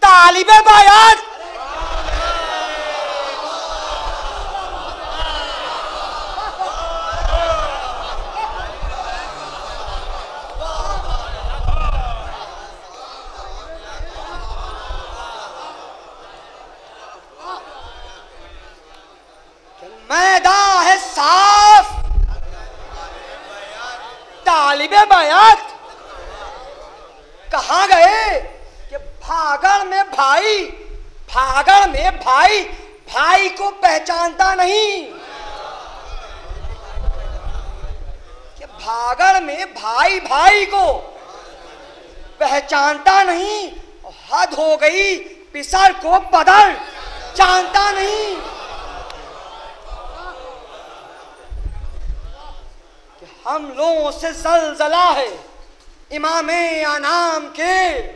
Speaker 2: طالب بیعت کہ میدان ہے صاف۔ طالب بیعت۔ کہاں گئے؟ کہ بھاگڑ میں بھائی، بھاگڑ میں بھائی بھائی کو پہچانتا نہیں۔ کہ بھاگڑ میں بھائی بھائی کو پہچانتا نہیں۔ حد ہو گئی، پسر کو پدر جانتا نہیں۔ کہ ہم سے زلزلہ ہے۔ امام انام کے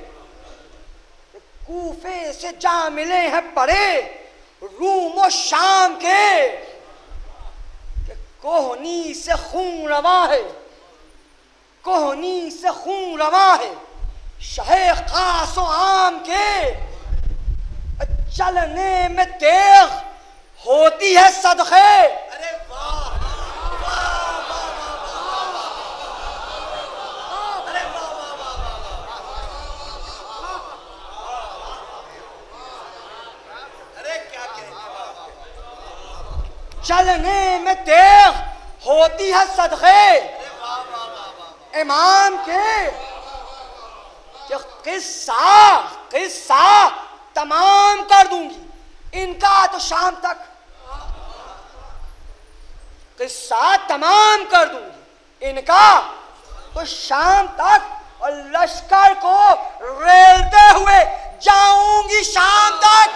Speaker 2: کوفے سے جا ملے ہیں پڑے روم و شام کے کہ کوہنی سے خون روا ہے۔ کوہنی سے خون روا ہے۔ شہ خاص و عام کے چلنے میں تیغ ہوتی ہے صدقے۔ ارے واہ! چلنے میں تیغ ہوتی ہے صدقے۔ امام کے کہ قصہ قصہ تمام کر دوں گی۔ ان کا تو شام تک قصہ تمام کر دوں گی۔ ان کا تو شام تک اور لشکر کو ریلتے ہوئے جاؤں گی شام تک۔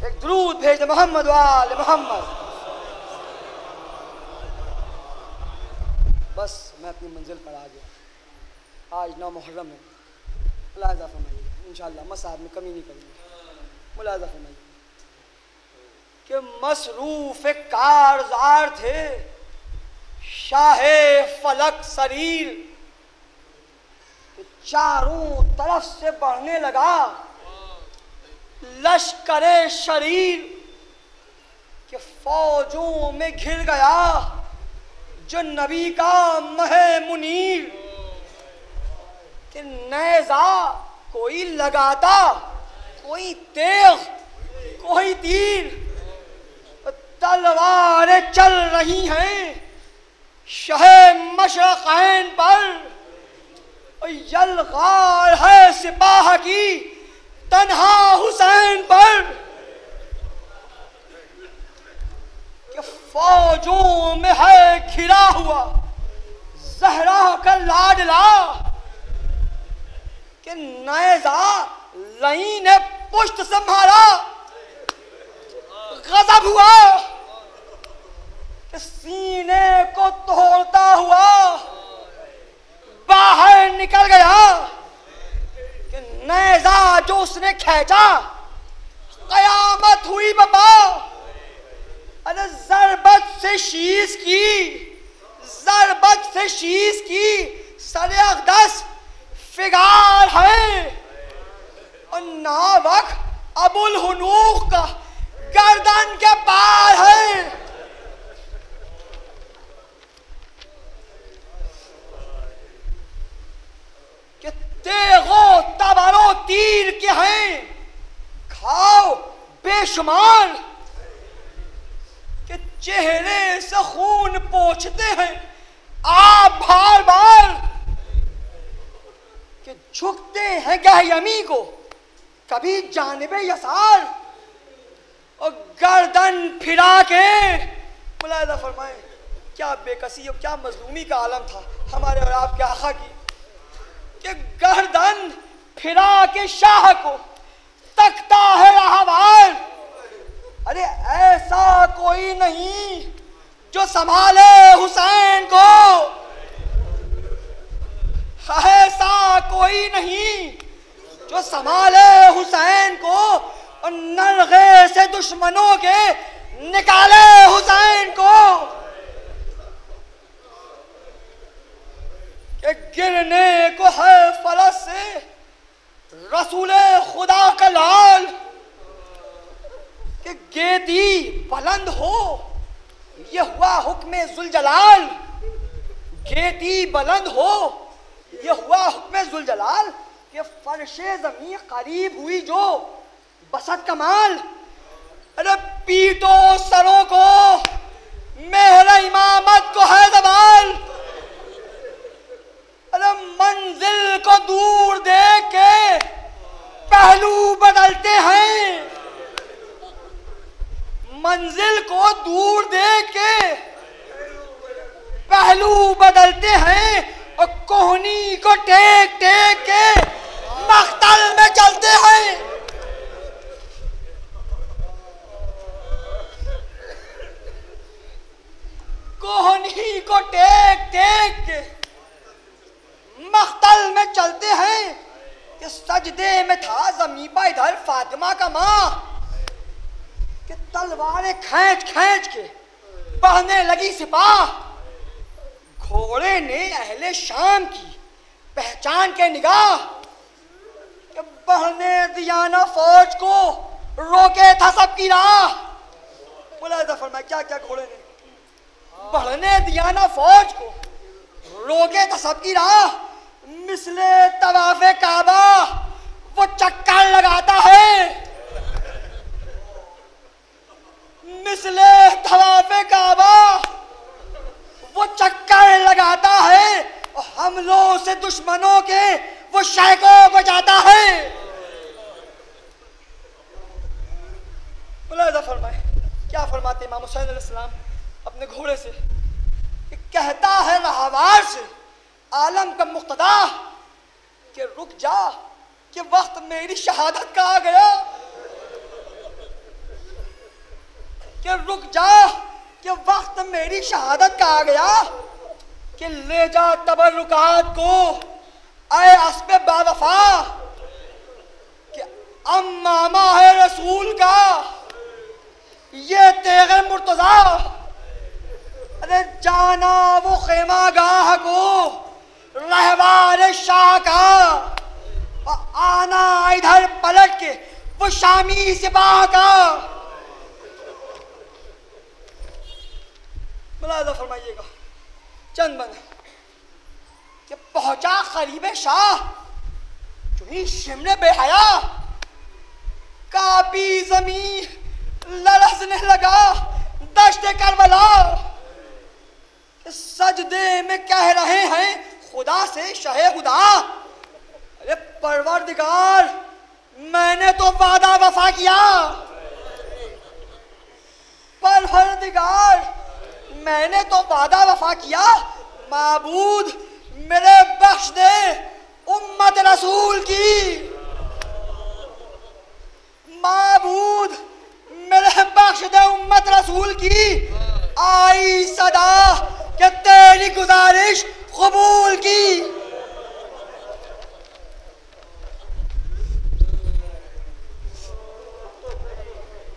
Speaker 2: ایک درود بھیج دے محمد وال محمد۔ بس میں اپنی منزل پر آ گیا۔ آج نو محرم ہے۔ ملاحظہ فرمائیے۔ انشاءاللہ مساعد میں کمی نہیں کروں گا ملاحظہ فرمائیے۔ کہ مصروف کارزار تھے۔ شاہ فلک سریر۔ چاروں طرف سے بڑھنے لگا۔ لشکر شریر کہ فوجوں میں گھر گیا جو نبی کا مہ منیر کہ نیزا کوئی لگاتا، کوئی تیغ، کوئی تیر، تلواریں چل رہی ہیں شہ مشرقین پر یلغار ہے سپاہ کی تنہا حسین پر کہ فوجوں میں ہے کھرا ہوا، زہرا کا لاڈلا۔ کہ نیزا لئی نے پشت سنبھالا۔ غضب ہوا۔ کہ سینے کو توڑتا ہوا باہر نکل گیا۔ کہ نیزا جو اس نے کھینچا، قیامت ہوئی بابا ارے، ضربت سے شیز کی، ضربت سے شیز کی، سر اقدس فگار ہے۔ اور ناوک ابو الحنوق کا گردن کے پار ہے۔ کہ تیغو تبرو تیر کے ہیں۔ کھاؤ، بے شمار۔ کہ چہرے سے خون پوچھتے ہیں۔ آپ بار بار کہ جھکتے ہیں گہیمی کو۔ کبھی جانب یسار۔ اور گردن پھرا کے۔ ملاحظہ فرمائیں۔ کیا بے کسی اور کیا مظلومی کا عالم تھا ہمارے اور آپ کے آخا کی۔ کہ گردن پھرا کے شاہ کو تکتا ہے رہوار ارے ایسا کوئی نہیں جو سنبھالے حسین کو۔ ایسا کوئی نہیں جو سنبھالے حسین کو اور نرغے سے دشمنوں کے نکالے حسین کو۔ کہ گرنے کو ہے فلس سے رسول خدا کا لال کہ گیتی بلند ہو، یہ ہوا حکم زلجلال گیتی بلند ہو، یہ ہوا حکم زلجلال کہ فرش زمین قریب ہوئی جو بسط کمال ارے پیٹو سروں کو، مہر امامت کو ہے زوال۔ ارے منزل کو دور دیکھ کے پہلو بدلتے ہیں۔ منزل کو دور دیکھ کے پہلو بدلتے ہیں اور کوہنی کو ٹیک ٹیک کے مختل میں چلتے ہیں انہی کو ٹیک ٹیک کے مختل میں چلتے ہیں کہ سجدے میں تھا زمیبہ ادھر کا ماں، کہ تلواریں کھینچ کھینچ کے بڑھنے لگی سپاہ، گھوڑے نے اہل شام کی پہچان کے نگاہ، کہ بڑھنے دیا دیانا فوج کو روکے تھا سب کی راہ۔ ملاحظہ فرمایا، کیا کیا گھوڑے نے؟ بڑھنے دیا دیانا فوج کو روکے تھا سب کی راہ، مثل طواف کعبہ۔ وہ چکر لگاتا ہے۔ مثل طواف کعبہ، وہ چکر لگاتا ہے۔ اور حملوں سے دشمنوں کے وہ شہ کو بچاتا ہے۔ ملاحظہ فرمائے، کیا فرماتے امام حسین علیہ السلام اپنے گھوڑے سے؟ کہ کہتا ہے رہوار سے، عالم کا مقتدا کہ رک جا۔ کہ وقت میری شہادت کا آ گیا۔ کہ رک جا، کہ وقت میری شہادت کا آ گیا۔ کہ لے جا تبرکات کو۔ اے اسب با وفا کہ امامہ ہے رسول کا۔ یہ تیغ مرتضی۔ ارے جانا وہ خیمہ گاہ کو، رہوار شاہ کا۔ آنا ادھر پلٹ کے، وہ شامی سپاہ کا۔ ملاحظہ فرمائیے گا، چند بن کہ پہنچا قریب شاہ، جو ہی شمر بے حیا۔ کاپی زمین لرزنے لگا، دشت کربلا۔ سجدے میں کہہ رہے ہیں، خدا سے شہ خدا۔ ارے پروردگار، میں نے تو وعدہ وفا کیا۔ پروردگار، میں نے تو وعدہ وفا کیا۔ معبود، میرے بخش دے امت رسول کی۔ معبود، میرے بخش دے امت رسول کی۔ آئی صدا، کہ تیری گزارش قبول کی۔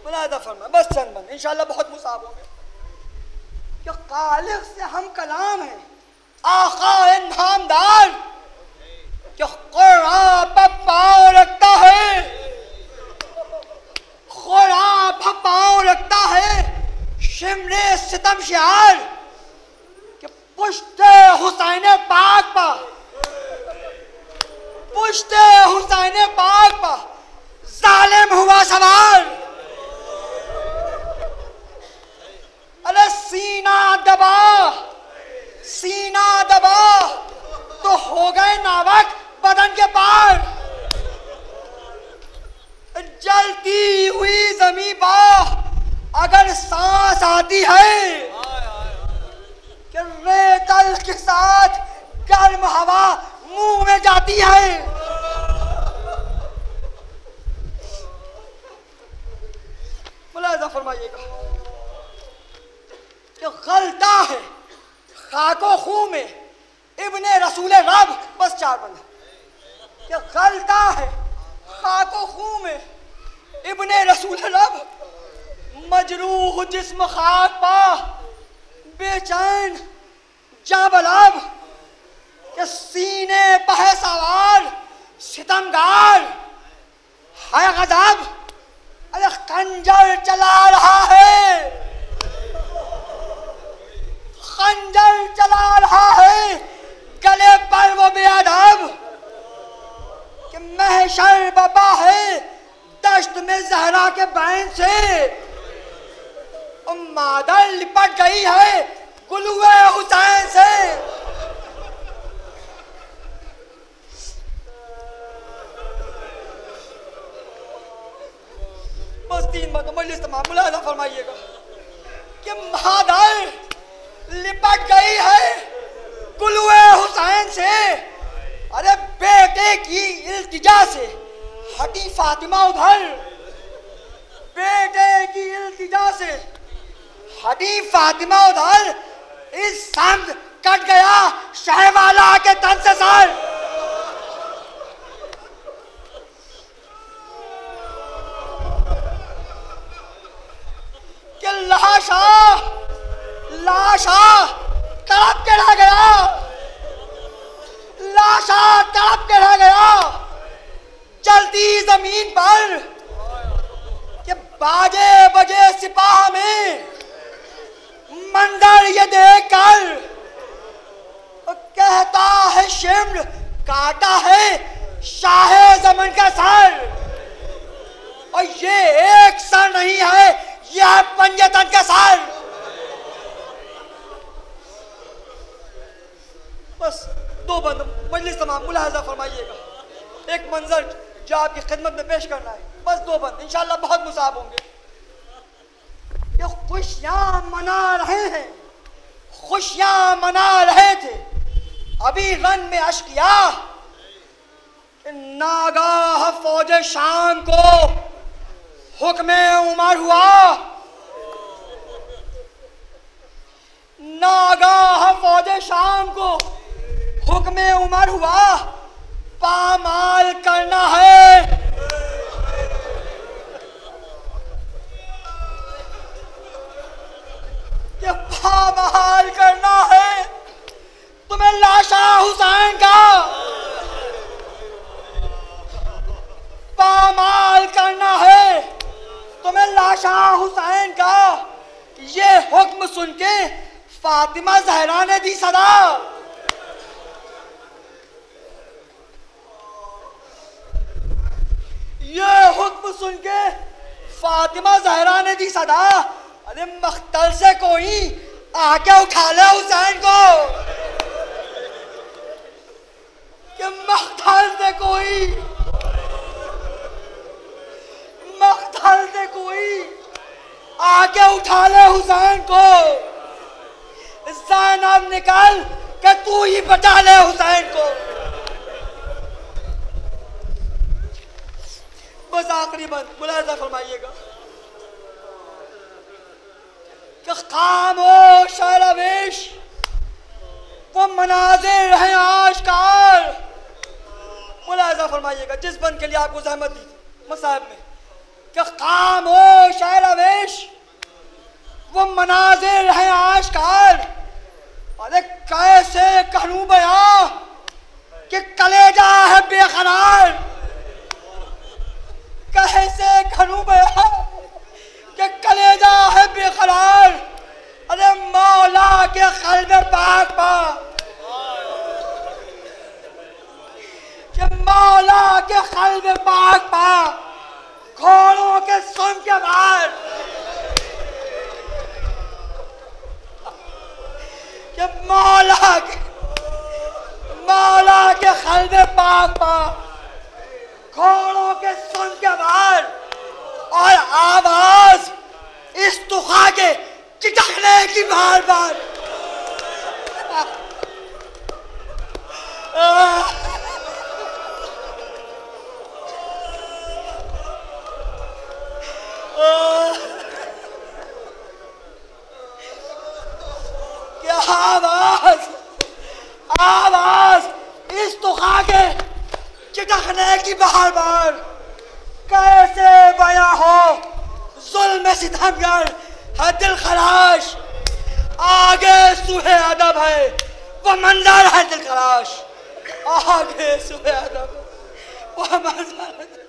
Speaker 2: ملاحظہ فرما بس چند بند انشاءاللہ بہت مصاب ہوں گے۔ کہ خالق سے ہم کلام ہیں، آقا ہے نامدار۔ کہ قرآن پر پاؤں رکھتا ہے۔ قرآن پر پاؤں رکھتا ہے۔ شمر ستم شعار۔ کہ پشت حسین پاک پا۔ پشت حسین پاک پا۔ ظالم ہوا سوار ارے سینہ دبا سینہ دبا۔ تو ہو گئے ناوک بدن کے پار۔ جلتی ہوئی زمین پا اگر سانس آتی ہے کہ ریتل کے ساتھ گرم ہوا منہ میں جاتی ہے۔ ملاحظہ فرمائیے گا۔ کہ غلطہ ہے، خاک و خوں میں ابن رسول رب، بس چار بند کہ غلطہ ہے، خاک و خوں میں ابن رسول رب، مجروح جسم خاک پا، بے چین جا بلاب، کہ سینے پہ سوار ستمگار ہے غضب، ارے خنجر چلا رہا ہے۔ خنجر چلا رہا ہے، گلے پر وہ بے ادب کہ محشر بابا ہے، دشت میں زہرا کے بین سے مادر لپٹ گئی ہے گلوے حسین سے۔ بس تین مرتبہ مجلس تمام ملاحظہ فرمائیے گا کہ مادر لپٹ گئی ہے۔ گلوے حسین سے۔ ارے بیٹے کی التجا سے۔ ہٹی فاطمہ ادھر۔ بیٹے کی التجا سے۔ ہٹی فاطمہ ادھر۔ اس سمت کٹ گیا شہ والا کے تن سے سر۔ کہ لاشا لاشا تڑپ کے رہ گیا۔ لاشا تڑپ کے رہ گیا۔ چلتی زمین پر کہ باجے بجے سپاہ میں منظر یہ دیکھ کر کہتا ہے شمر، کاٹا ہے شاہ زمن کا سر۔ اور یہ ایک سر نہیں ہے، یہ ہے پنجتن کا سر۔ بس دو بند مجلس تمام ملاحظہ فرمائیے گا۔ ایک منظر جو آپ کی خدمت میں پیش کرنا ہے۔ بس دو بند، انشاءاللہ بہت مصاب ہوں گے۔ یہ خوشیاں منا رہے ہیں۔ خوشیاں منا رہے تھے۔ ابھی رن میں اشکیا ناگاہ فوج شام کو حکم عمر ہوا۔ ناگاہ فوج شام کو حکم عمر ہوا۔ پامال کرنا ہے۔ کہ پامال کرنا ہے۔ تمہیں لاشا حسین کا۔ پامال کرنا ہے۔ تمہیں لاشا حسین کا۔ یہ حکم سن کے فاطمہ زہرا نے دی صدا۔ یہ حکم سن کے فاطمہ زہرا نے دی صدا، ارے مختل سے کوئی آ کے اٹھا لے حسین کو۔ کہ مختل سے کوئی، مختل سے کوئی آ کے اٹھا لے حسین کو۔ زینب نکل کہ تو ہی بچا لے حسین کو بس آخری بند ملاحظہ فرمائیے گا کہ خاموش ہے رویش وہ مناظر ہیں آشکار ملاحظہ فرمائیے گا، جس بند کے لیے آپ کو زحمت دی تھی مصاحب میں۔ کہ خاموش ہے رویش وہ مناظر ہیں آشکار ارے کیسے کروں بیاں کہ کلیجہ ہے بے قرار۔ کیسے کروں بیاں کہ کلیجہ ہے بے قرار۔ ارے مولا کے قلب پاک پا کہ مولا کے قلب پاک پا گھوڑوں کے سن کے بعد کہ مولا کے مولا کے قلب پاک پا گھوڑوں کے سن کے بعد اور آواز اس تخا کے چٹکنے کی بار بار کیا آواز؟ آواز اس تخا کے چٹکنے کی بار بار۔ کیسے بیاں ہو ظلم ستمگر ہے دل خراش۔ آگے سوہ ادب ہے، وہ منظر ہے دل خراش۔ آگے سوہ ادب، وہ منظر ہے